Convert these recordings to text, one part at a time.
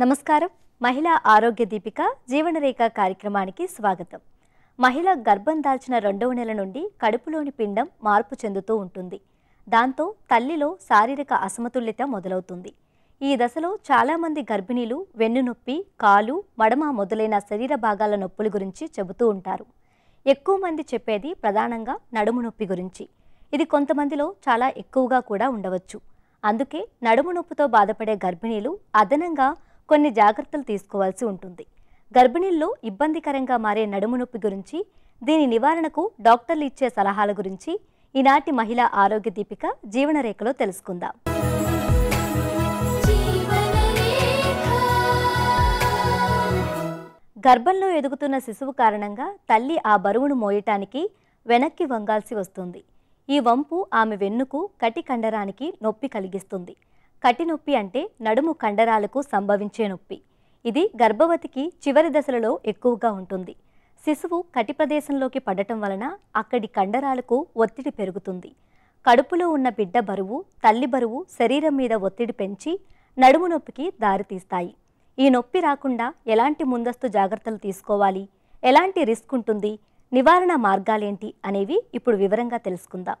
నమస్కారం. మహిళా ఆరోగ్య దీపిక జీవనరేఖ కార్యక్రమానికి స్వాగతం. మహిళ గర్భం దాల్చిన రెండవ నెల నుండి కడుపులోని పిండం మార్పు చెందుతూ ఉంటుంది. దాంతో తల్లిలో శారీరక అసమతుల్యత మొదలవుతుంది. ఈ దశలో చాలామంది గర్భిణీలు వెన్ను నొప్పి కాలు మడమ మొదలైన శరీర భాగాల నొప్పుల గురించి చెబుతూ ఉంటారు. ఎక్కువ మంది చెప్పేది ప్రధానంగా నడుము నొప్పి గురించి. ఇది కొంతమందిలో చాలా ఎక్కువగా కూడా ఉండవచ్చు. అందుకే నడుము నొప్పితో బాధపడే గర్భిణీలు అదనంగా కొన్ని జాగ్రత్తలు తీసుకోవాల్సి ఉంటుంది. గర్భిణీల్లో ఇబ్బందికరంగా మారే నడుము నొప్పి గురించి దీని నివారణకు డాక్టర్లు ఇచ్చే సలహాల గురించి ఈనాటి మహిళా ఆరోగ్య దీపిక జీవనరేఖలో తెలుసుకుందాం. గర్భంలో ఎదుగుతున్న శిశువు కారణంగా తల్లి ఆ బరువును మోయటానికి వెనక్కి వంగాల్సి వస్తుంది. ఈ వంపు ఆమె వెన్నుకు కటి కండరానికి నొప్పి కలిగిస్తుంది. కటి నొప్పి అంటే నడుము కండరాలకు సంభవించే నొప్పి. ఇది గర్భవతికి చివరి దశలలో ఎక్కువగా ఉంటుంది. శిశువు కటి ప్రదేశంలోకి పడటం వలన అక్కడి కండరాలకు ఒత్తిడి పెరుగుతుంది. కడుపులో ఉన్న బిడ్డ బరువు తల్లి బరువు శరీరం మీద ఒత్తిడి పెంచి నడుము నొప్పికి దారితీస్తాయి. ఈ నొప్పి రాకుండా ఎలాంటి ముందస్తు జాగ్రత్తలు తీసుకోవాలి? ఎలాంటి రిస్క్ ఉంటుంది? నివారణ మార్గాలేంటి? అనేవి ఇప్పుడు వివరంగా తెలుసుకుందాం.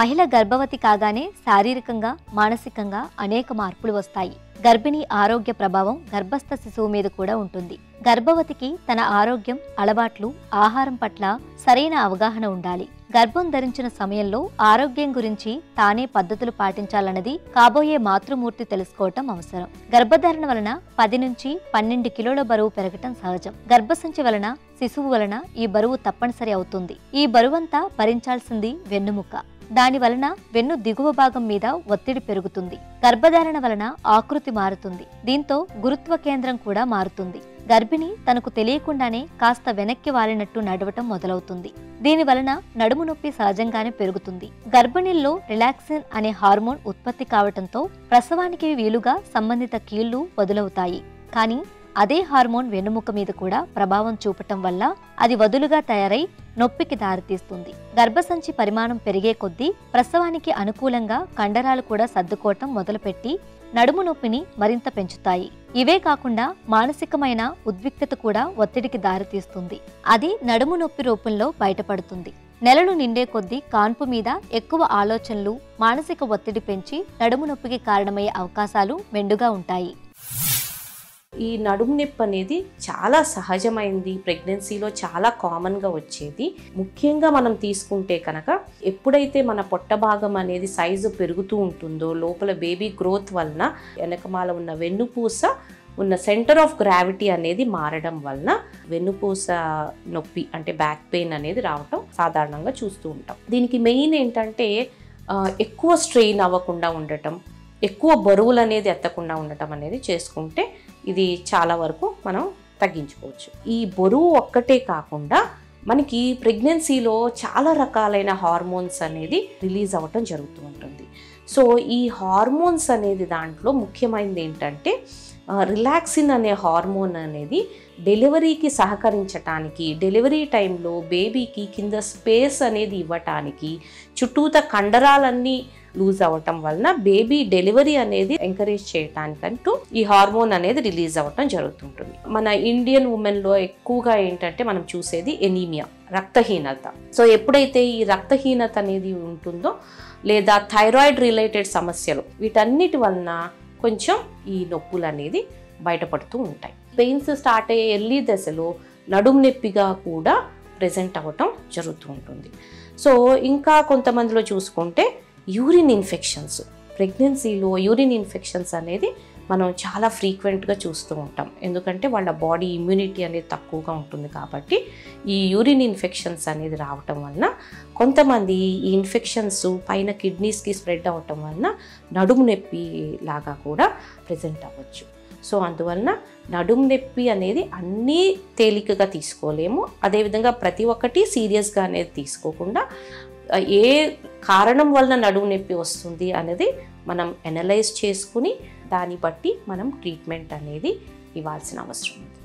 మహిళ గర్భవతి కాగానే శారీరకంగా మానసికంగా అనేక మార్పులు వస్తాయి. గర్భిణీ ఆరోగ్య ప్రభావం గర్భస్థ శిశువు మీద కూడా ఉంటుంది. గర్భవతికి తన ఆరోగ్యం అలవాట్లు ఆహారం పట్ల సరైన అవగాహన ఉండాలి. గర్భం ధరించిన సమయంలో ఆరోగ్యం గురించి తానే పద్ధతులు పాటించాలన్నది కాబోయే మాతృమూర్తి తెలుసుకోవటం అవసరం. గర్భధారణ వలన పది నుంచి పన్నెండు కిలోల బరువు పెరగటం సహజం. గర్భసంచి వలన శిశువు వలన ఈ బరువు తప్పనిసరి అవుతుంది. ఈ బరువంతా భరించాల్సింది వెన్నుముక్క దాని వలన వెన్ను దిగువ భాగం మీద ఒత్తిడి పెరుగుతుంది. గర్భధారణ వలన ఆకృతి మారుతుంది. దీంతో గురుత్వ కేంద్రం కూడా మారుతుంది. గర్భిణి తనకు తెలియకుండానే కాస్త వెనక్కి వాలినట్టు నడవటం మొదలవుతుంది. దీని వలన నడుము నొప్పి సహజంగానే పెరుగుతుంది. గర్భిణీల్లో రిలాక్సిన్ అనే హార్మోన్ ఉత్పత్తి కావటంతో ప్రసవానికి వీలుగా సంబంధిత కీళ్ళు వదులవుతాయి. కానీ అదే హార్మోన్ వెన్నుముక మీద కూడా ప్రభావం చూపటం వల్ల అది వదులుగా తయారై నొప్పికి దారితీస్తుంది. గర్భసంచి పరిమాణం పెరిగే కొద్దీ ప్రసవానికి అనుకూలంగా కండరాలు కూడా సర్దుకోవటం మొదలుపెట్టి నడుము నొప్పిని మరింత పెంచుతాయి. ఇవే కాకుండా మానసికమైన ఉద్విక్తత కూడా ఒత్తిడికి దారితీస్తుంది అది నడుము నొప్పి రూపంలో బయటపడుతుంది. నెలలు నిండే కొద్దీ కాన్పు మీద ఎక్కువ ఆలోచనలు మానసిక ఒత్తిడి పెంచి నడుము నొప్పికి కారణమయ్యే అవకాశాలు మెండుగా ఉంటాయి. ఈ నడుము నొప్పి అనేది చాలా సహజమైంది. ప్రెగ్నెన్సీలో చాలా కామన్గా వచ్చేది. ముఖ్యంగా మనం తీసుకుంటే కనుక ఎప్పుడైతే మన పొట్ట భాగం అనేది సైజు పెరుగుతూ ఉంటుందో లోపల బేబీ గ్రోత్ వలన వెనకమాల ఉన్న వెన్నుపూస ఉన్న సెంటర్ ఆఫ్ గ్రావిటీ అనేది మారడం వలన వెన్నుపూస నొప్పి అంటే బ్యాక్ పెయిన్ అనేది రావటం సాధారణంగా చూస్తూ ఉంటాం. దీనికి మెయిన్ ఏంటంటే ఎక్కువ స్ట్రెయిన్ అవ్వకుండా ఉండటం ఎక్కువ బరువులు అనేది ఎత్తకుండా ఉండటం అనేది చేసుకుంటే ఇది చాలా వరకు మనం తగ్గించుకోవచ్చు. ఈ బరువు ఒక్కటే కాకుండా మనకి ప్రెగ్నెన్సీలో చాలా రకాలైన హార్మోన్స్ అనేది రిలీజ్ అవ్వటం జరుగుతూ ఉంటుంది. సో ఈ హార్మోన్స్ అనేది దాంట్లో ముఖ్యమైనది ఏంటంటే రిలాక్సిన్ అనే హార్మోన్ అనేది డెలివరీకి సహకరించటానికి డెలివరీ టైంలో బేబీకి కింద స్పేస్ అనేది ఇవ్వటానికి చుట్టూత కండరాలన్నీ లూజ్ అవ్వటం వలన బేబీ డెలివరీ అనేది ఎంకరేజ్ చేయటానికంటూ ఈ హార్మోన్ అనేది రిలీజ్ అవ్వటం జరుగుతుంటుంది. మన ఇండియన్ ఉమెన్లో ఎక్కువగా ఏంటంటే మనం చూసేది ఎనీమియా రక్తహీనత. సో ఎప్పుడైతే ఈ రక్తహీనత అనేది ఉంటుందో లేదా థైరాయిడ్ రిలేటెడ్ సమస్యలు వీటన్నిటి వలన కొంచెం ఈ నొప్పులు అనేది బయటపడుతూ ఉంటాయి. పెయిన్స్ స్టార్ట్ అయ్యే ఎర్లీ దశలో నడుము నొప్పిగా కూడా ప్రజెంట్ అవ్వటం జరుగుతూ ఉంటుంది. సో ఇంకా కొంతమందిలో చూసుకుంటే యూరిన్ ఇన్ఫెక్షన్స్. ప్రెగ్నెన్సీలో యూరిన్ ఇన్ఫెక్షన్స్ అనేది మనం చాలా ఫ్రీక్వెంట్గా చూస్తూ ఉంటాం. ఎందుకంటే వాళ్ళ బాడీ ఇమ్యూనిటీ అనేది తక్కువగా ఉంటుంది కాబట్టి ఈ యూరిన్ ఇన్ఫెక్షన్స్ అనేది రావటం వలన కొంతమంది ఈ ఇన్ఫెక్షన్స్ పైన కిడ్నీస్కి స్ప్రెడ్ అవ్వటం వలన నడుము నొప్పి లాగా కూడా ప్రజెంట్ అవ్వచ్చు. సో అందువలన నడుము నొప్పి అనేది అన్నీ తేలికగా తీసుకోలేము. అదేవిధంగా ప్రతి ఒక్కటి సీరియస్గా అనేది తీసుకోకుండా ఏ కారణం వలన నడుము నొప్పి వస్తుంది అనేది మనం ఎనలైజ్ చేసుకుని దాన్ని బట్టి మనం ట్రీట్మెంట్ అనేది ఇవ్వాల్సిన అవసరం. ఉంది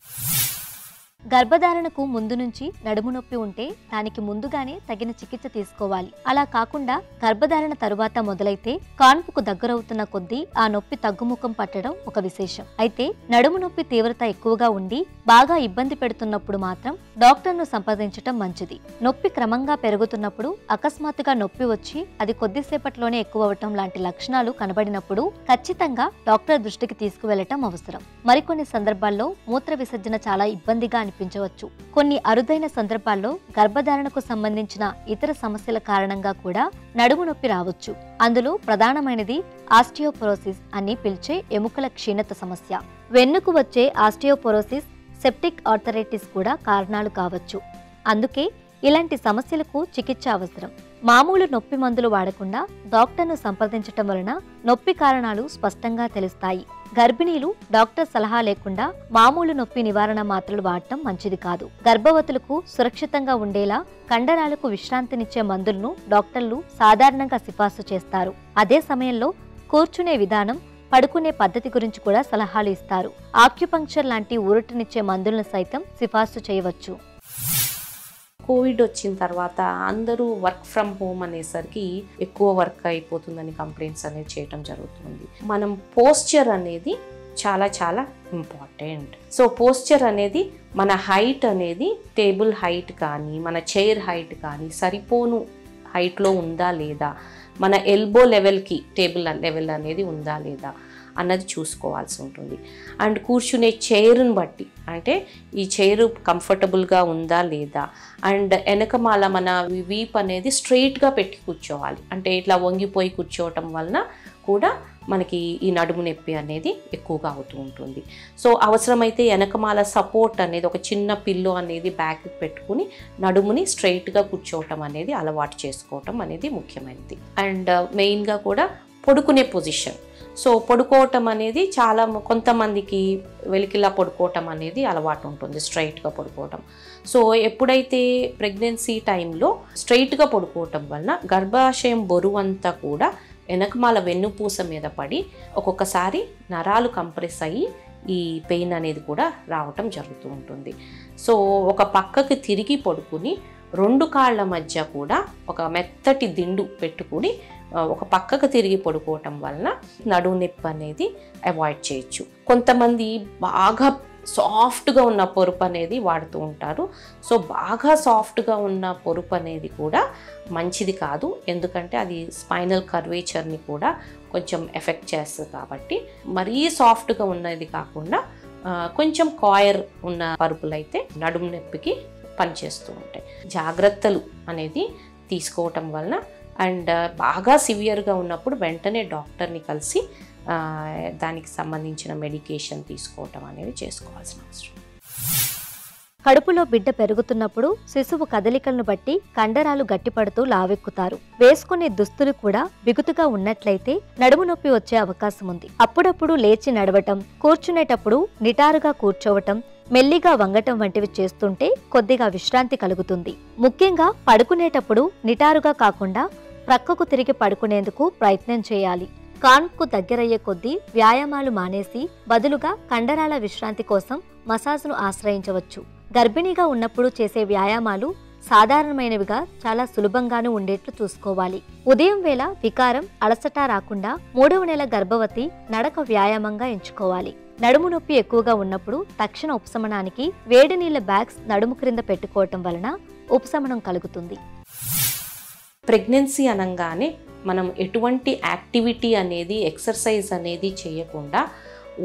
గర్భధారణకు ముందు నుంచి నడుము నొప్పి ఉంటే దానికి ముందుగానే తగిన చికిత్స తీసుకోవాలి. అలా కాకుండా గర్భధారణ తరువాత మొదలైతే కాన్పుకు దగ్గరవుతున్న కొద్దీ ఆ నొప్పి తగ్గుముఖం పట్టడం ఒక విశేషం. అయితే నడుము నొప్పి తీవ్రత ఎక్కువగా ఉండి బాగా ఇబ్బంది పెడుతున్నప్పుడు మాత్రం డాక్టర్ను సంప్రదించటం మంచిది. నొప్పి క్రమంగా పెరుగుతున్నప్పుడు అకస్మాత్తుగా నొప్పి వచ్చి అది కొద్దిసేపట్లోనే ఎక్కువ అవటం లాంటి లక్షణాలు కనబడినప్పుడు ఖచ్చితంగా డాక్టర్ దృష్టికి తీసుకువెళ్ళటం అవసరం. మరికొన్ని సందర్భాల్లో మూత్ర విసర్జన చాలా ఇబ్బందిగా అనిపించవచ్చు కొన్ని అరుదైన సందర్భాల్లో గర్భధారణకు సంబంధించిన ఇతర సమస్యల కారణంగా కూడా నడుము నొప్పి రావచ్చు. అందులో ప్రధానమైనది ఆస్టియోపొరోసిస్ అని పిలిచే ఎముకల క్షీణత సమస్య. వెన్నుకు వచ్చే ఆస్టియోపొరోసిస్ సెప్టిక్ ఆర్థరైటిస్ కూడా కారణాలు కావచ్చు. అందుకే ఇలాంటి సమస్యలకు చికిత్స అవసరం. మామూలు నొప్పి మందులు వాడకుండా డాక్టర్ను సంప్రదించటం వలన నొప్పి కారణాలు స్పష్టంగా తెలుస్తాయి. గర్భిణీలు డాక్టర్ సలహా లేకుండా మామూలు నొప్పి నివారణ మాత్రలు వాడటం మంచిది కాదు. గర్భవతులకు సురక్షితంగా ఉండేలా కండరాలకు విశ్రాంతినిచ్చే మందులను డాక్టర్లు సాధారణంగా సిఫార్సు చేస్తారు. అదే సమయంలో కూర్చునే విధానం పడుకునే పద్ధతి గురించి కూడా సలహాలు ఇస్తారు. ఆక్యుపంక్చర్ లాంటి ఊరటనిచ్చే మందులను సైతం సిఫార్సు చేయవచ్చు. కోవిడ్ వచ్చిన తర్వాత అందరూ వర్క్ ఫ్రమ్ హోమ్ అనేసరికి ఎక్కువ వర్క్ అయిపోతుందని కంప్లైంట్స్ అనేది చేయటం జరుగుతుంది. మనం పోస్చర్ అనేది చాలా చాలా ఇంపార్టెంట్. సో పోస్చర్ అనేది మన హైట్ అనేది టేబుల్ హైట్ కానీ మన చైర్ హైట్ కానీ సరిపోను హైట్లో ఉందా లేదా? మన ఎల్బో లెవెల్కి టేబుల్ లెవెల్ అనేది ఉందా లేదా? అన్నది చూసుకోవాల్సి ఉంటుంది. అండ్ కూర్చునే చైర్ని బట్టి అంటే ఈ చైర్ కంఫర్టబుల్గా ఉందా లేదా? అండ్ వెనకమాల మన వీప్ అనేది స్ట్రైట్గా పెట్టి కూర్చోవాలి. అంటే ఇట్లా వంగిపోయి కూర్చోవటం వలన కూడా మనకి ఈ నడుము నొప్పి అనేది ఎక్కువగా అవుతూ ఉంటుంది. సో అవసరమైతే వెనకమాల సపోర్ట్ అనేది ఒక చిన్న పిల్లో అనేది బ్యాక్ పెట్టుకుని నడుముని స్ట్రైట్గా కూర్చోవటం అనేది అలవాటు చేసుకోవటం అనేది ముఖ్యమైనది. అండ్ మెయిన్గా కూడా పడుకునే పొజిషన్. సో పడుకోవటం అనేది చాలా కొంతమందికి వెలికిలా పడుకోవటం అనేది అలవాటు ఉంటుంది స్ట్రైట్గా పడుకోవటం. సో ఎప్పుడైతే ప్రెగ్నెన్సీ టైంలో స్ట్రైట్గా పడుకోవటం వలన గర్భాశయం బరువు అంతా కూడా వెనకమాల వెన్నుపూస మీద పడి ఒక్కొక్కసారి నరాలు కంప్రెస్ అయ్యి ఈ పెయిన్ అనేది కూడా రావటం జరుగుతూ ఉంటుంది. సో ఒక పక్కకి తిరిగి పడుకుని రెండు కాళ్ళ మధ్య కూడా ఒక మెత్తటి దిండు పెట్టుకుని ఒక పక్కకు తిరిగి పడుకోవటం వలన నడుము నొప్పి అనేది అవాయిడ్ చేయొచ్చు. కొంతమంది బాగా సాఫ్ట్గా ఉన్న పొరుపు అనేది వాడుతూ ఉంటారు. సో బాగా సాఫ్ట్గా ఉన్న పొరుపు అనేది కూడా మంచిది కాదు. ఎందుకంటే అది స్పైనల్ కర్వేచర్ని కూడా కొంచెం ఎఫెక్ట్ చేస్తుంది కాబట్టి. మరీ సాఫ్ట్గా ఉన్నది కాకుండా కొంచెం కాయర్ ఉన్న పరుపులు అయితే నడుము నొప్పికి పనిచేస్తూ ఉంటాయి. జాగ్రత్తలు అనేది తీసుకోవటం వలన అండ్ బాగా సివియర్గా ఉన్నప్పుడు వెంటనే డాక్టర్ని కలిసి దానికి సంబంధించిన మెడికేషన్ తీసుకోవటం అనేది చేసుకోవాల్సిన అవసరం. కడుపులో బిడ్డ పెరుగుతున్నప్పుడు శిశువు కదలికలను బట్టి కండరాలు గట్టిపడుతూ లావెక్కుతారు. వేసుకునే దుస్తులు కూడా బిగుతుగా ఉన్నట్లయితే నడుము నొప్పి వచ్చే అవకాశం ఉంది. అప్పుడప్పుడు లేచి నడవటం కూర్చునేటప్పుడు నిటారుగా కూర్చోవటం మెల్లిగా వంగటం వంటివి చేస్తుంటే కొద్దిగా విశ్రాంతి కలుగుతుంది. ముఖ్యంగా పడుకునేటప్పుడు నిటారుగా కాకుండా ప్రక్కకు తిరిగి పడుకునేందుకు ప్రయత్నం చేయాలి. కాన్కు దగ్గరయ్యే కొద్దీ వ్యాయామాలు మానేసి బదులుగా కండరాల విశ్రాంతి కోసం మసాజ్ను ఆశ్రయించవచ్చు. గర్భిణీగా ఉన్నప్పుడు చేసే వ్యాయామాలు సాధారణమైనవిగా చాలా సులభంగానూ ఉండేట్లు చూసుకోవాలి. ఉదయం వేళ వికారం అలసట రాకుండా మూడవ నెల గర్భవతి నడక వ్యాయామంగా ఎంచుకోవాలి. నడుము నొప్పి ఎక్కువగా ఉన్నప్పుడు తక్షణ ఉపశమనానికి వేడి నీళ్ళ బ్యాగ్స్ నడుము క్రింద పెట్టుకోవటం వలన ఉపశమనం కలుగుతుంది. ప్రెగ్నెన్సీ అనగానే మనం ఎటువంటి యాక్టివిటీ అనేది ఎక్సర్సైజ్ అనేది చేయకుండా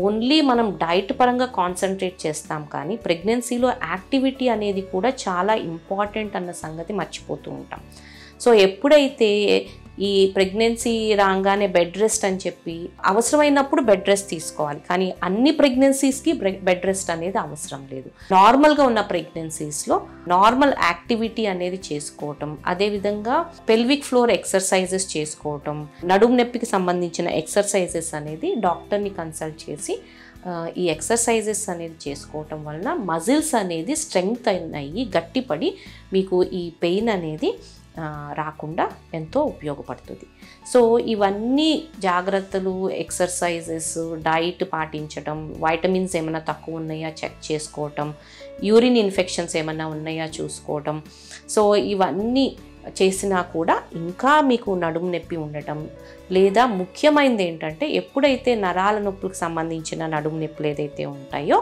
ఓన్లీ మనం డైట్ పరంగా కాన్సన్ట్రేట్ చేస్తాం కానీ ప్రెగ్నెన్సీలో యాక్టివిటీ అనేది కూడా చాలా ఇంపార్టెంట్ అన్న సంగతి మర్చిపోతూ ఉంటాం. సో ఎప్పుడైతే ఈ ప్రెగ్నెన్సీ రాగానే బెడ్ రెస్ట్ అని చెప్పి అవసరమైనప్పుడు బెడ్ రెస్ట్ తీసుకోవాలి. కానీ అన్ని ప్రెగ్నెన్సీస్కి బెడ్ రెస్ట్ అనేది అవసరం లేదు. నార్మల్గా ఉన్న ప్రెగ్నెన్సీస్లో నార్మల్ యాక్టివిటీ అనేది చేసుకోవటం అదేవిధంగా పెల్విక్ ఫ్లోర్ ఎక్సర్సైజెస్ చేసుకోవటం నడుము నొప్పికి సంబంధించిన ఎక్సర్సైజెస్ అనేది డాక్టర్ని కన్సల్ట్ చేసి ఈ ఎక్సర్సైజెస్ అనేది చేసుకోవటం వలన మజిల్స్ అనేది స్ట్రెంగ్త్ అయ్యి గట్టిపడి మీకు ఈ పెయిన్ అనేది రాకుండా ఎంతో ఉపయోగపడుతుంది. సో ఇవన్నీ జాగ్రత్తలు ఎక్సర్సైజెస్ డైట్ పాటించడం వైటమిన్స్ ఏమైనా తక్కువ ఉన్నాయా చెక్ చేసుకోవటం యూరిన్ ఇన్ఫెక్షన్స్ ఏమైనా ఉన్నాయా చూసుకోవటం. సో ఇవన్నీ చేసినా కూడా ఇంకా మీకు నడుము నొప్పి ఉండటం లేదా ముఖ్యమైనది ఏంటంటే ఎప్పుడైతే నరాల నొప్పులకు సంబంధించిన నడుము నొప్పులు ఏదైతే ఉంటాయో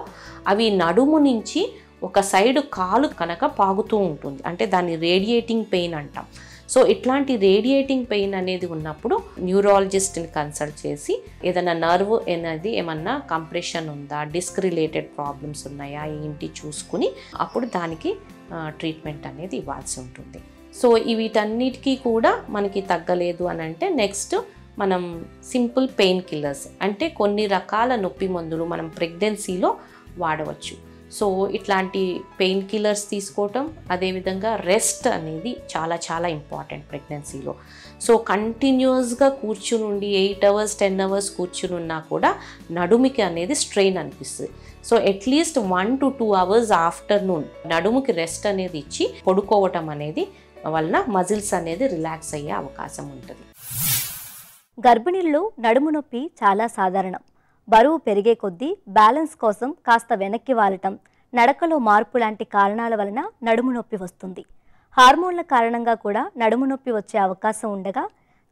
అవి నడుము నుంచి ఒక సైడ్ కాలు కనుక పాగుతూ ఉంటుంది. అంటే దాన్ని రేడియేటింగ్ పెయిన్ అంటాం. సో ఇట్లాంటి రేడియేటింగ్ పెయిన్ అనేది ఉన్నప్పుడు న్యూరాలజిస్ట్ని కన్సల్ట్ చేసి ఏదైనా నర్వ్ అనేది ఏమన్నా కంప్రెషన్ ఉందా డిస్క్ రిలేటెడ్ ప్రాబ్లమ్స్ ఉన్నాయా ఏంటి చూసుకుని అప్పుడు దానికి ట్రీట్మెంట్ అనేది ఇవ్వాల్సి ఉంటుంది. సో వీటన్నిటికీ కూడా మనకి తగ్గలేదు అని అంటే నెక్స్ట్ మనం సింపుల్ పెయిన్ కిల్లర్స్ అంటే కొన్ని రకాల నొప్పి మందులు మనం ప్రెగ్నెన్సీలో వాడవచ్చు. సో ఇట్లాంటి పెయిన్ కిల్లర్స్ తీసుకోవటం అదేవిధంగా రెస్ట్ అనేది చాలా చాలా ఇంపార్టెంట్ ప్రెగ్నెన్సీలో. సో కంటిన్యూస్గా కూర్చునుండి ఎయిట్ అవర్స్ టెన్ అవర్స్ కూర్చుని ఉన్నా కూడా నడుముకి అనేది స్ట్రెయిన్ అనిపిస్తుంది. So at least one to two hours afternoon నడుముకి రెస్ట్ అనేది ఇచ్చి పడుకోవటం అనేది వలన మజిల్స్ అనేది రిలాక్స్ అయ్యే అవకాశం ఉంటుంది. గర్భిణీల్లో నడుము నొప్పి చాలా సాధారణం. బరువు పెరిగే కొద్దీ బ్యాలెన్స్ కోసం కాస్త వెనక్కి వాలటం నడకలో మార్పు లాంటి కారణాల వలన నడుము నొప్పి వస్తుంది. హార్మోన్ల కారణంగా కూడా నడుము నొప్పి వచ్చే అవకాశం ఉండగా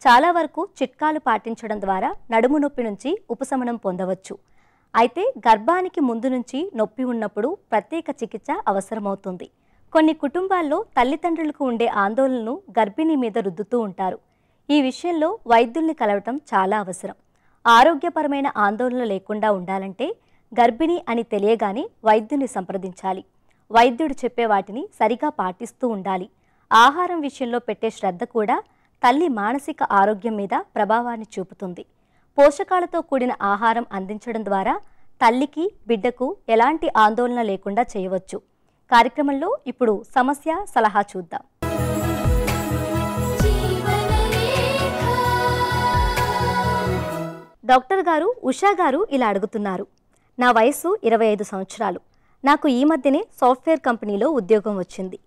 చాలా వరకు చిట్కాలు పాటించడం ద్వారా నడుము నొప్పి నుంచి ఉపశమనం పొందవచ్చు. అయితే గర్భానికి ముందు నుంచి నొప్పి ఉన్నప్పుడు ప్రత్యేక చికిత్స అవసరమవుతుంది. కొన్ని కుటుంబాల్లో తల్లిదండ్రులకు ఉండే ఆందోళనను గర్భిణీ మీద రుద్దుతూ ఉంటారు. ఈ విషయంలో వైద్యుల్ని కలవటం చాలా అవసరం. ఆరోగ్యపరమైన ఆందోళన లేకుండా ఉండాలంటే గర్భిణి అని తెలియగానే వైద్యుని సంప్రదించాలి. వైద్యుడు చెప్పే వాటిని సరిగా పాటిస్తూ ఉండాలి. ఆహారం విషయంలో పెట్టే శ్రద్ధ కూడా తల్లి మానసిక ఆరోగ్యం మీద ప్రభావాన్ని చూపుతుంది. పోషకాలతో కూడిన ఆహారం అందించడం ద్వారా తల్లికి బిడ్డకు ఎలాంటి ఆందోళన లేకుండా చేయవచ్చు. కార్యక్రమంలో ఇప్పుడు సమస్య సలహా చూద్దాం. డాక్టర్ గారు ఉషా గారు ఇలా అడుగుతున్నారు. నా వయసు ఇరవై ఐదు సంవత్సరాలు. నాకు ఈ మధ్యనే సాఫ్ట్వేర్ కంపెనీలో ఉద్యోగం వచ్చింది.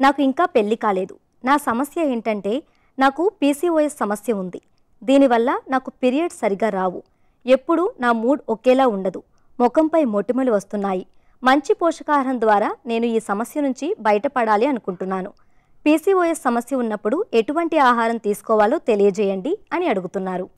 నాకు ఇంకా పెళ్ళి కాలేదు. నా సమస్య ఏంటంటే నాకు పీసీఓఎస్ సమస్య ఉంది. దీనివల్ల నాకు పీరియడ్ సరిగా రావు. ఎప్పుడూ నా మూడ్ ఒకేలా ఉండదు. ముఖంపై మొటిమలు వస్తున్నాయి. మంచి పోషకాహారం ద్వారా నేను ఈ సమస్య నుంచి బయటపడాలి అనుకుంటున్నాను. పీసీఓఎస్ సమస్య ఉన్నప్పుడు ఎటువంటి ఆహారం తీసుకోవాలో తెలియజేయండి అని అడుగుతున్నారు.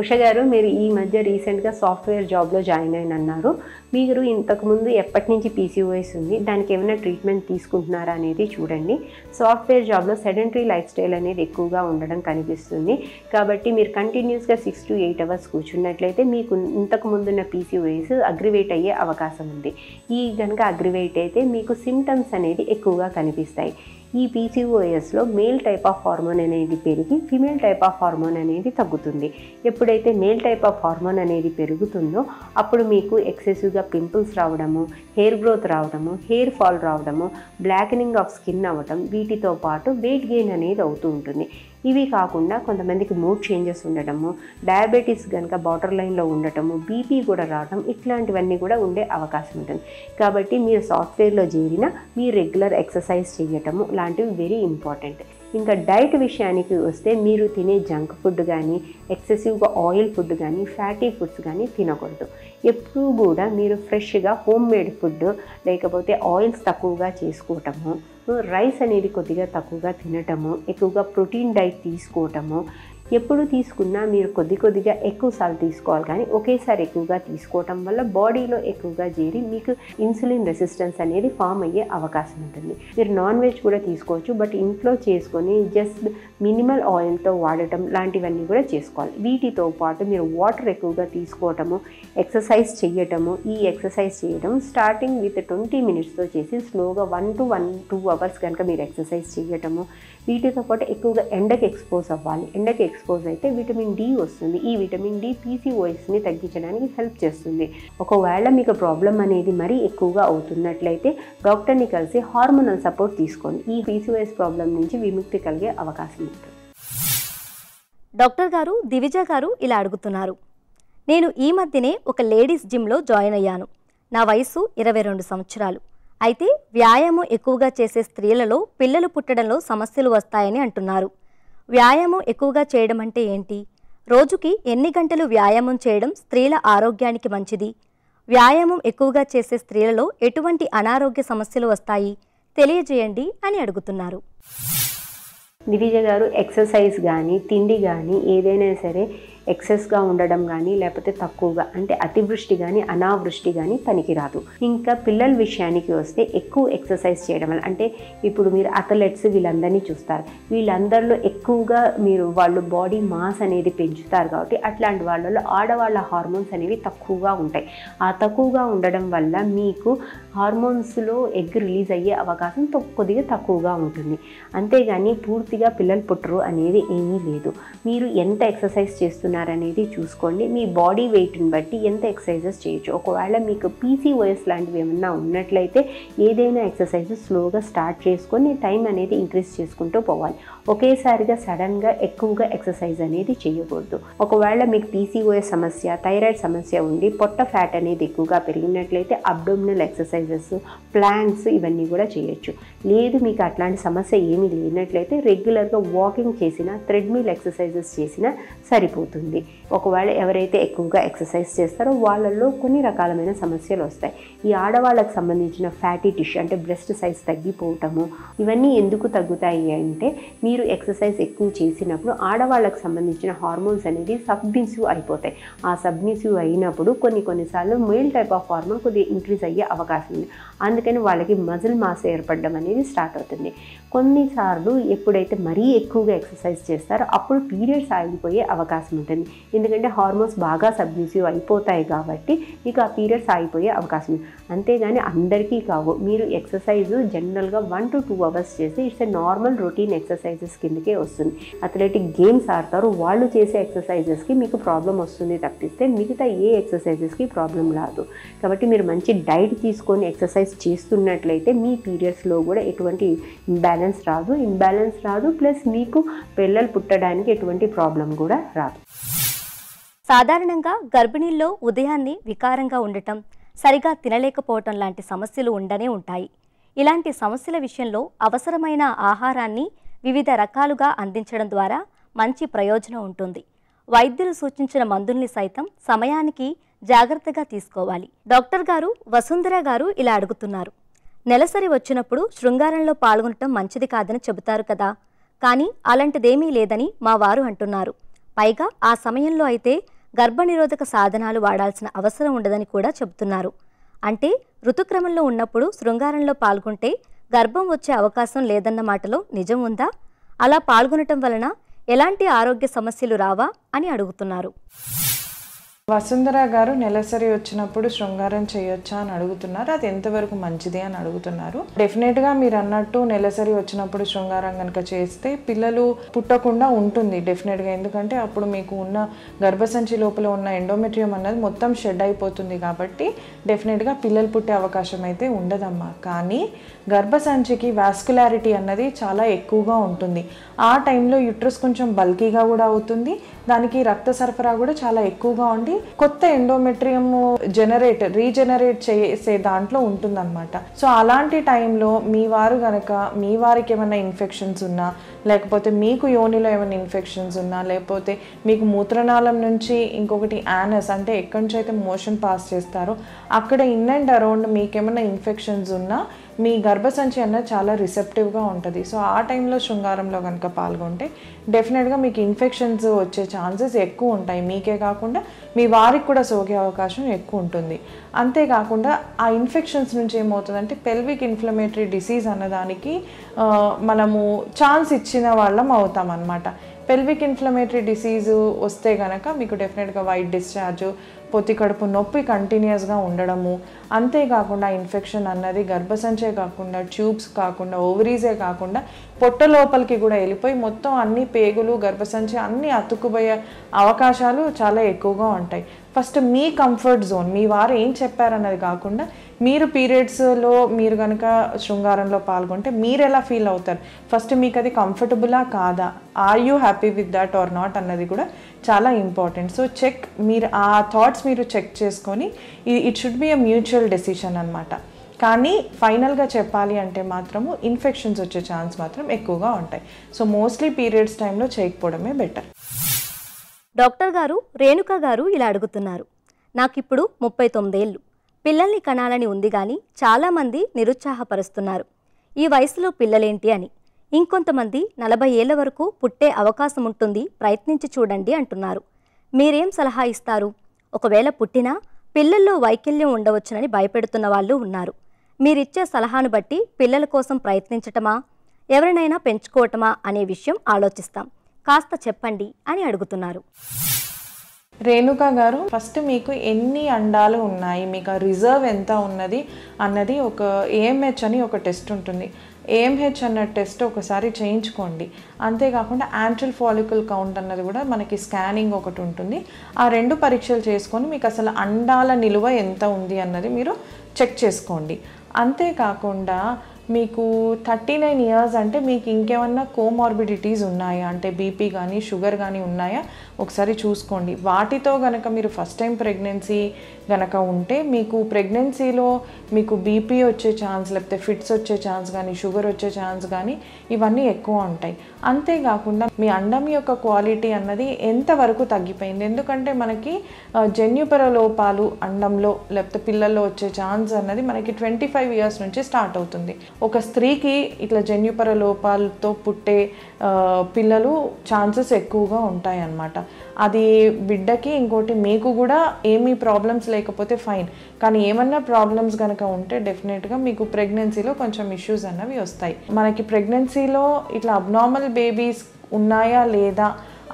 ఉష గారు మీరు ఈ మధ్య రీసెంట్గా సాఫ్ట్వేర్ జాబ్లో జాయిన్ అయిన అన్నారు మీరు ఇంతకుముందు ఎప్పటి నుంచి పీసీఓఎస్ ఉంది దానికి ఏమైనా ట్రీట్మెంట్ తీసుకుంటున్నారా అనేది చూడండి. సాఫ్ట్వేర్ జాబ్లో సెడెంటరీ లైఫ్ స్టైల్ అనేది ఎక్కువగా ఉండడం కనిపిస్తుంది. కాబట్టి మీరు కంటిన్యూస్గా సిక్స్ టు ఎయిట్ అవర్స్ కూర్చున్నట్లయితే మీకు ఇంతకు ముందున్న పీసీఓఎస్ అగ్రివేట్ అయ్యే అవకాశం ఉంది. ఈ కనుక అగ్రివేట్ అయితే మీకు సిమ్టమ్స్ అనేది ఎక్కువగా కనిపిస్తాయి. ఈ పీసీఓఎస్లో మేల్ టైప్ ఆఫ్ హార్మోన్ అనేది పెరిగి ఫిమేల్ టైప్ ఆఫ్ హార్మోన్ అనేది తగ్గుతుంది. ఎప్పుడైతే మేల్ టైప్ ఆఫ్ హార్మోన్ అనేది పెరుగుతుందో అప్పుడు మీకు ఎక్సెసివ్గా పింపుల్స్ రావడము హెయిర్ గ్రోత్ రావడము హెయిర్ ఫాల్ రావడము బ్లాకనింగ్ ఆఫ్ స్కిన్ అవ్వడం వీటితో పాటు వెయిట్ గెయిన్ అనేది అవుతూ ఉంటుంది. ఇవి కాకుండా కొంతమందికి మూడ్ చేంజెస్ ఉండటము డయాబెటీస్ కనుక బార్డర్ లైన్లో ఉండటము బీపీ కూడా రావడం ఇట్లాంటివన్నీ కూడా ఉండే అవకాశం ఉంటుంది. కాబట్టి మీరు సాఫ్ట్వేర్లో చేరిన మీ రెగ్యులర్ ఎక్సర్సైజ్ చేయటము లాంటివి వెరీ ఇంపార్టెంట్ ఇంకా డైట్ విషయానికి వస్తే మీరు తినే జంక్ ఫుడ్ కానీ ఎక్సెసివ్గా ఆయిల్ ఫుడ్ కానీ ఫ్యాటీ ఫుడ్స్ కానీ తినకూడదు. ఎప్పుడూ కూడా మీరు ఫ్రెష్గా హోమ్ మేడ్ ఫుడ్ లేకపోతే ఆయిల్స్ తక్కువగా చేసుకోవటము రైస్ అనేది కొద్దిగా తక్కువగా తినటము ఎక్కువగా ప్రోటీన్ డైట్ తీసుకోవటము ఎప్పుడు తీసుకున్నా మీరు కొద్ది కొద్దిగా ఎక్కువ సార్లు తీసుకోవాలి. కానీ ఒకేసారి ఎక్కువగా తీసుకోవటం వల్ల బాడీలో ఎక్కువగా చేరి మీకు ఇన్సులిన్ రెసిస్టెన్స్ అనేది ఫామ్ అయ్యే అవకాశం ఉంటుంది. మీరు నాన్ వెజ్ కూడా తీసుకోవచ్చు బట్ ఇంట్లో చేసుకొని జస్ట్ మినిమల్ ఆయిల్తో వాడటం లాంటివన్నీ కూడా చేసుకోవాలి. వీటితో పాటు మీరు వాటర్ ఎక్కువగా తీసుకోవటము ఎక్సర్సైజ్ చేయటము ఈ ఎక్సర్సైజ్ చేయడం స్టార్టింగ్ విత్ ట్వంటీ మినిట్స్తో చేసి స్లోగా one to one two hours కనుక మీరు ఎక్సర్సైజ్ చేయటము వీటితో పాటు ఎక్కువగా ఎండకి ఎక్స్పోజ్ అవ్వాలి. ఎండకి ఎక్స్పోజ్ అయితే విటమిన్ డి వస్తుంది. ఈ విటమిన్ డి పీసీఓఎస్ని తగ్గించడానికి హెల్ప్ చేస్తుంది. ఒకవేళ మీకు ప్రాబ్లం అనేది మరీ ఎక్కువగా అవుతున్నట్లయితే డాక్టర్ని కలిసి హార్మోనల్ సపోర్ట్ తీసుకోండి. ఈ పీసీఓఎస్ ప్రాబ్లం నుంచి విముక్తి కలిగే అవకాశం ఉంటుంది డాక్టర్ గారు దివిజ గారు ఇలా అడుగుతున్నారు. నేను ఈ మధ్యనే ఒక లేడీస్ జిమ్లో జాయిన్ అయ్యాను. నా వయసు ఇరవై రెండు సంవత్సరాలు. అయితే వ్యాయామం ఎక్కువగా చేసే స్త్రీలలో పిల్లలు పుట్టడంలో సమస్యలు వస్తాయని అంటున్నారు. వ్యాయామం ఎక్కువగా చేయడం అంటే ఏంటి? రోజుకి ఎన్ని గంటలు వ్యాయామం చేయడం స్త్రీల ఆరోగ్యానికి మంచిది? వ్యాయామం ఎక్కువగా చేసే స్త్రీలలో ఎటువంటి అనారోగ్య సమస్యలు వస్తాయి? తెలియజేయండి అని అడుగుతున్నారు. దివిజ గారు ఎక్సర్సైజ్ కానీ తిండి కానీ ఏదైనా సరే ఎక్సెస్గా ఉండడం కానీ లేకపోతే తక్కువగా అంటే అతివృష్టి కానీ అనావృష్టి కానీ పనికిరాదు. ఇంకా పిల్లల విషయానికి వస్తే ఎక్కువ ఎక్సర్సైజ్ చేయడం వల్ల అంటే ఇప్పుడు మీరు అథ్లెట్స్ వీళ్ళందరినీ చూస్తారు. వీళ్ళందరిలో ఎక్కువగా మీరు వాళ్ళు బాడీ మాస్ అనేది పెంచుతారు కాబట్టి అట్లాంటి వాళ్ళలో ఆడవాళ్ళ హార్మోన్స్ అనేవి తక్కువగా ఉంటాయి. ఆ తక్కువగా ఉండడం వల్ల మీకు హార్మోన్స్లో ఎగ్ రిలీజ్ అయ్యే అవకాశం కొద్దిగా తక్కువగా ఉంటుంది. అంతేగాని పూర్తిగా పిల్లలు పుట్టరు అనేది ఏమీ లేదు. మీరు ఎంత ఎక్సర్సైజ్ చేస్తున్నారనేది చూసుకోండి. మీ బాడీ వెయిట్ని బట్టి ఎంత ఎక్సర్సైజెస్ చేయొచ్చు. ఒకవేళ మీకు పీసీఓఎస్ లాంటివి ఏమన్నా ఉన్నట్లయితే ఏదైనా ఎక్సర్సైజెస్ స్లోగా స్టార్ట్ చేసుకొని టైం అనేది ఇంక్రీజ్ చేసుకుంటూ పోవాలి. ఒకేసారిగా సడన్గా ఎక్కువగా ఎక్సర్సైజ్ అనేది చేయకూడదు. ఒకవేళ మీకు పీసీఓఎస్ సమస్య థైరాయిడ్ సమస్య ఉండి పొట్ట ఫ్యాట్ అనేది ఎక్కువగా పెరిగినట్లయితే అబ్డోమినల్ ఎక్సర్సైజెస్ ప్లాంక్స్ ఇవన్నీ కూడా చేయొచ్చు. లేదు మీకు అట్లాంటి సమస్య ఏమీ లేనట్లయితే రెగ్యులర్గా వాకింగ్ చేసినా థ్రెడ్మిల్ ఎక్సర్సైజెస్ చేసినా సరిపోతుంది. ఒకవేళ ఎవరైతే ఎక్కువగా ఎక్సర్సైజ్ చేస్తారో వాళ్ళల్లో కొన్ని రకాలమైన సమస్యలు వస్తాయి. ఈ ఆడవాళ్ళకి సంబంధించిన ఫ్యాటీ టిష్యూ అంటే బ్రెస్ట్ సైజ్ తగ్గిపోవటము ఇవన్నీ ఎందుకు తగ్గుతాయి అంటే మీరు ఎక్సర్సైజ్ ఎక్కువ చేసినప్పుడు ఆడవాళ్ళకి సంబంధించిన హార్మోన్స్ అనేది సబ్మిసివ్ అయిపోతాయి. ఆ సబ్మిసివ్ అయినప్పుడు కొన్ని కొన్నిసార్లు మేల్ టైప్ ఆఫ్ హార్మోన్ కొద్దిగా ఇంక్రీజ్ అయ్యే అవకాశం ఉంది. అందుకని వాళ్ళకి మజిల్ మాస్ ఏర్పడడం అనేది స్టార్ట్ అవుతుంది. కొన్నిసార్లు ఎప్పుడైతే మరీ ఎక్కువగా ఎక్సర్సైజ్ చేస్తారో అప్పుడు పీరియడ్స్ ఆగిపోయే అవకాశం ఉంటుంది. ఎందుకంటే హార్మోన్స్ బాగా సబ్మిసివ్ అయిపోతాయి కాబట్టి మీకు ఆ పీరియడ్స్ ఆగిపోయే అవకాశం ఉంది. అంతేగాని అందరికీ కావు. మీరు ఎక్సర్సైజ్ జనరల్గా వన్ టు టూ అవర్స్ చేసి it's a normal routine exercises కిందకే వస్తుంది. అథ్లెటిక్ గేమ్స్ ఆడతారు. వాళ్ళు చేసే ఎక్సర్సైజెస్కి మీకు ప్రాబ్లం వస్తుంది తప్పిస్తే మిగతా ఏ ఎక్సర్సైజెస్కి ప్రాబ్లం రాదు. కాబట్టి మీరు మంచి డైట్ తీసుకొని ఎక్సర్సైజ్ చేస్తున్నట్లయితే మీ పీరియడ్స్లో కూడా ఎటువంటి ఇంబ్యాలెన్స్ రాదు ఇంబ్యాలెన్స్ రాదు ప్లస్ మీకు పిల్లలు పుట్టడానికి ఎటువంటి ప్రాబ్లం కూడా రాదు. సాధారణంగా గర్భిణీల్లో ఉదయాన్నే వికారంగా ఉండటం సరిగా తినలేకపోవటం లాంటి సమస్యలు ఉండనే ఉంటాయి. ఇలాంటి సమస్యల విషయంలో అవసరమైన ఆహారాన్ని వివిధ రకాలుగా అందించడం ద్వారా మంచి ప్రయోజనం ఉంటుంది. వైద్యులు సూచించిన మందుల్ని సైతం సమయానికి జాగ్రత్తగా తీసుకోవాలి. డాక్టర్ గారు వసుంధర గారు ఇలా అడుగుతున్నారు. నెలసరి వచ్చినప్పుడు శృంగారంలో పాల్గొనటం మంచిది కాదని చెబుతారు కదా. కానీ అలాంటిదేమీ లేదని మా వారు అంటున్నారు. పైగా ఆ సమయంలో అయితే గర్భనిరోధక సాధనాలు వాడాల్సిన అవసరం ఉండదని కూడా చెబుతున్నారు. అంటే ఋతుక్రమంలో ఉన్నప్పుడు శృంగారంలో పాల్గొంటే గర్భం వచ్చే అవకాశం లేదన్న మాటలో నిజం ఉందా? అలా పాల్గొనటం వలన ఎలాంటి ఆరోగ్య సమస్యలు రావా? అని అడుగుతున్నారు. వసుంధర గారు నెలసరి వచ్చినప్పుడు శృంగారం చేయొచ్చా అని అడుగుతున్నారు. అది ఎంతవరకు మంచిది అని అడుగుతున్నారు. డెఫినెట్గా మీరు అన్నట్టు నెలసరి వచ్చినప్పుడు శృంగారం కనుక చేస్తే పిల్లలు పుట్టకుండా ఉంటుంది డెఫినెట్గా ఎందుకంటే అప్పుడు మీకు ఉన్న గర్భసంచి లోపల ఉన్న ఎండోమెట్రియం అన్నది మొత్తం షెడ్ అయిపోతుంది కాబట్టి డెఫినెట్గా పిల్లలు పుట్టే అవకాశం అయితే ఉండదమ్మా. కానీ గర్భసంచికి వాస్కులారిటీ అన్నది చాలా ఎక్కువగా ఉంటుంది. ఆ టైంలో యుట్రస్ కొంచెం బల్కీగా కూడా అవుతుంది. దానికి రక్త సరఫరా కూడా చాలా ఎక్కువగా ఉండి కొత్త ఎండోమెట్రియం జనరేట్ రీజనరేట్ చేసే దాంట్లో ఉంటుందన్నమాట. సో అలాంటి టైంలో మీ వారు గనక మీ వారికి ఏమైనా ఇన్ఫెక్షన్స్ ఉన్నా లేకపోతే మీకు యోనిలో ఏమైనా ఇన్ఫెక్షన్స్ ఉన్నా లేకపోతే మీకు మూత్రనాళం నుంచి ఇంకొకటి యానస్ అంటే ఎక్కడి నుంచి అయితే మోషన్ పాస్ చేస్తారో అక్కడ ఇన్ అండ్ అరౌండ్ మీకు ఏమైనా ఇన్ఫెక్షన్స్ ఉన్నా మీ గర్భసంచి అన్నది చాలా రిసెప్టివ్గా ఉంటుంది. సో ఆ టైంలో శృంగారంలో కనుక పాల్గొంటే డెఫినెట్గా మీకు ఇన్ఫెక్షన్స్ వచ్చే ఛాన్సెస్ ఎక్కువ ఉంటాయి. మీకే కాకుండా మీ వారికి కూడా సోకే అవకాశం ఎక్కువ ఉంటుంది. అంతేకాకుండా ఆ ఇన్ఫెక్షన్స్ నుంచి ఏమవుతుందంటే పెల్విక్ ఇన్ఫ్లమేటరీ డిసీజ్ అన్నదానికి మనము ఛాన్స్ ఇచ్చిన వాళ్ళం అవుతాం అనమాట పెల్విక్ ఇన్ఫ్లమేటరీ డిసీజు వస్తే కనుక మీకు డెఫినెట్గా వైట్ డిశ్చార్జ్ పొత్తి కడుపు నొప్పి కంటిన్యూస్గా ఉండడము. అంతేకాకుండా ఇన్ఫెక్షన్ అన్నది గర్భసంచే కాకుండా ట్యూబ్స్ కాకుండా ఓవరీసే కాకుండా పొట్ట లోపలికి కూడా వెళ్ళిపోయి మొత్తం అన్ని పేగులు గర్భసంచి అన్ని అతుక్కుపోయే అవకాశాలు చాలా ఎక్కువగా ఉంటాయి. ఫస్ట్ మీ కంఫర్ట్ జోన్ మీ వారు ఏం చెప్పారన్నది కాకుండా మీరు పీరియడ్స్లో మీరు కనుక శృంగారంలో పాల్గొంటే మీరు ఎలా ఫీల్ అవుతారు? ఫస్ట్ మీకు అది కంఫర్టబులా కాదా? Are you happy with that or not అన్నది కూడా చాలా ఇంపార్టెంట్ సో చెక్ మీరు ఆ థాట్స్ మీరు చెక్ చేసుకొని it should be a mutual decision అనమాట కానీ ఫైనల్గా చెప్పాలి అంటే మాత్రము ఇన్ఫెక్షన్స్ వచ్చే ఛాన్స్ మాత్రం ఎక్కువగా ఉంటాయి. సో మోస్ట్లీ పీరియడ్స్ టైంలో చేయకపోవడమే బెటర్ డాక్టర్ గారు రేణుక గారు ఇలా అడుగుతున్నారు. నాకిప్పుడు ముప్పై తొమ్మిదేళ్ళు. పిల్లల్ని కనాలని ఉంది కానీ చాలామంది నిరుత్సాహపరుస్తున్నారు. ఈ వయసులో పిల్లలేంటి అని. ఇంకొంతమంది నలభై ఏళ్ళ వరకు పుట్టే అవకాశం ఉంటుంది ప్రయత్నించి చూడండి అంటున్నారు. మీరేం సలహా ఇస్తారు? ఒకవేళ పుట్టినా పిల్లల్లో వైకల్యం ఉండవచ్చునని భయపెడుతున్న వాళ్ళు ఉన్నారు. మీరిచ్చే సలహాను బట్టి పిల్లల కోసం ప్రయత్నించటమా? ఎవరినైనా పెంచుకోవటమా? అనే విషయం ఆలోచిస్తాం. కాస్త చెప్పండి అని అడుగుతున్నారు. రేణుక గారు ఫస్ట్ మీకు ఎన్ని అండాలు ఉన్నాయి? మీకు ఆ రిజర్వ్ ఎంత ఉన్నది? అన్నది ఒక ఏఎంహెచ్ అని ఒక టెస్ట్ ఉంటుంది. ఏఎంహెచ్ అన్న టెస్ట్ ఒకసారి చేయించుకోండి. అంతేకాకుండా యాంట్రల్ ఫాలికల్ కౌంట్ అన్నది కూడా మనకి స్కానింగ్ ఒకటి ఉంటుంది. ఆ రెండు పరీక్షలు చేసుకొని మీకు అసలు అండాల నిలువ ఎంత ఉంది అన్నది మీరు చెక్ చేసుకోండి. అంతేకాకుండా మీకు థర్టీ నైన్ ఇయర్స్ అంటే మీకు ఇంకేమన్నా కోమార్బిడిటీస్ ఉన్నాయా? అంటే బీపీ కానీ షుగర్ కానీ ఉన్నాయా? ఒకసారి చూసుకోండి. వాటితో గనక మీరు ఫస్ట్ టైం ప్రెగ్నెన్సీ గనక ఉంటే మీకు ప్రెగ్నెన్సీలో మీకు బీపీ వచ్చే ఛాన్స్ లేకపోతే ఫిట్స్ వచ్చే ఛాన్స్ కానీ షుగర్ వచ్చే ఛాన్స్ కానీ ఇవన్నీ ఎక్కువ ఉంటాయి. అంతేకాకుండా మీ అండం యొక్క క్వాలిటీ అన్నది ఎంతవరకు తగ్గిపోయింది? ఎందుకంటే మనకి జన్యుపర లోపాలు అండంలో లేకపోతే పిల్లల్లో వచ్చే ఛాన్స్ అన్నది మనకి ట్వంటీ ఫైవ్ ఇయర్స్ నుంచి స్టార్ట్ అవుతుంది. ఒక స్త్రీకి ఇట్లా జన్యుపర లోపాలతో పుట్టే పిల్లలు ఛాన్సెస్ ఎక్కువగా ఉంటాయి అన్నమాట అది బిడ్డకి ఇంకోటి మీకు కూడా ఏమీ ప్రాబ్లమ్స్ లేకపోతే ఫైన్ కానీ ఏమన్నా ప్రాబ్లమ్స్ కనుక ఉంటే డెఫినెట్గా మీకు ప్రెగ్నెన్సీలో కొంచెం ఇష్యూస్ అన్నవి వస్తాయి. మనకి ప్రెగ్నెన్సీలో ఇట్లా అబ్నార్మల్ బేబీస్ ఉన్నాయా లేదా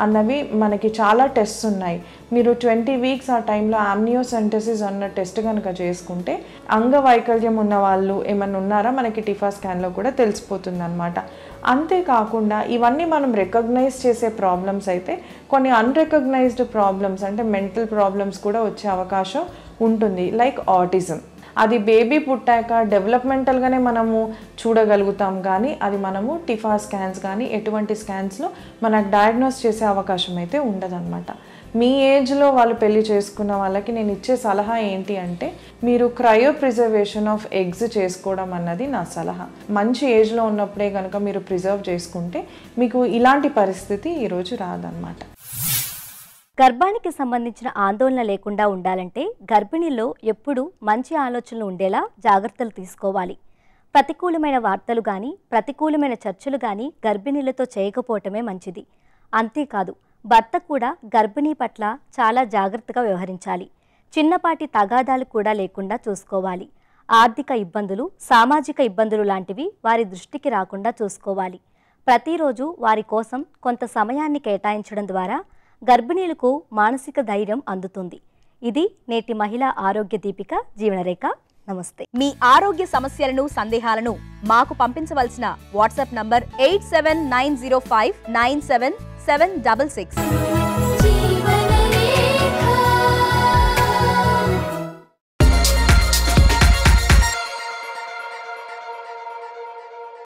అన్నవి మనకి చాలా టెస్ట్స్ ఉన్నాయి. మీరు ట్వంటీ వీక్స్ ఆ టైంలో ఆమ్నియోసెంటసిస్ అన్న టెస్ట్ కనుక చేసుకుంటే అంగవైకల్యం ఉన్న వాళ్ళు ఏమైనా ఉన్నారా? మనకి టిఫా స్కాన్లో కూడా తెలిసిపోతుంది అనమాట అంతేకాకుండా ఇవన్నీ మనం రికగ్నైజ్ చేసే ప్రాబ్లమ్స్ అయితే కొన్ని అన్రికగ్నైజ్డ్ ప్రాబ్లమ్స్ అంటే మెంటల్ ప్రాబ్లమ్స్ కూడా వచ్చే అవకాశం ఉంటుంది లైక్ ఆటిజం అది బేబీ పుట్టాక డెవలప్మెంటల్గానే మనము చూడగలుగుతాం కానీ అది మనము టిఫా స్కాన్స్ కానీ ఎటువంటి స్కాన్స్లో మనకు డయాగ్నోస్ చేసే అవకాశం అయితే ఉండదన్నమాట. మీ ఏజ్లో వాళ్ళు పెళ్ళి చేసుకున్న వాళ్ళకి నేను ఇచ్చే సలహా ఏంటి అంటే మీరు క్రయో ప్రిజర్వేషన్ ఆఫ్ ఎగ్స్ చేసుకోవడం అన్నది నా సలహా. మంచి ఏజ్లో ఉన్నప్పుడే కనుక మీరు ప్రిజర్వ్ చేసుకుంటే మీకు ఇలాంటి పరిస్థితి ఈరోజు రాదనమాట గర్భానికి సంబంధించిన ఆందోళన లేకుండా ఉండాలంటే గర్భిణిలో ఎప్పుడూ మంచి ఆలోచనలు ఉండేలా జాగ్రత్తలు తీసుకోవాలి. ప్రతికూలమైన వార్తలు కానీ ప్రతికూలమైన చర్చలు కానీ గర్భిణీలతో చేయకపోవటమే మంచిది. అంతేకాదు భర్త కూడా గర్భిణీ పట్ల చాలా జాగ్రత్తగా వ్యవహరించాలి. చిన్నపాటి తగాదాలు కూడా లేకుండా చూసుకోవాలి. ఆర్థిక ఇబ్బందులు సామాజిక ఇబ్బందులు లాంటివి వారి దృష్టికి రాకుండా చూసుకోవాలి. ప్రతిరోజు వారి కోసం కొంత సమయాన్ని కేటాయించడం ద్వారా గర్భిణీలకు మానసిక ధైర్యం అందుతుంది. ఇది నేటి మహిళా ఆరోగ్య దీపిక జీవనరేఖ. నమస్తే. మీ ఆరోగ్య సమస్యలను సందేహాలను మాకు పంపించవలసిన WhatsApp number eight seven nine zero five nine seven seven double six.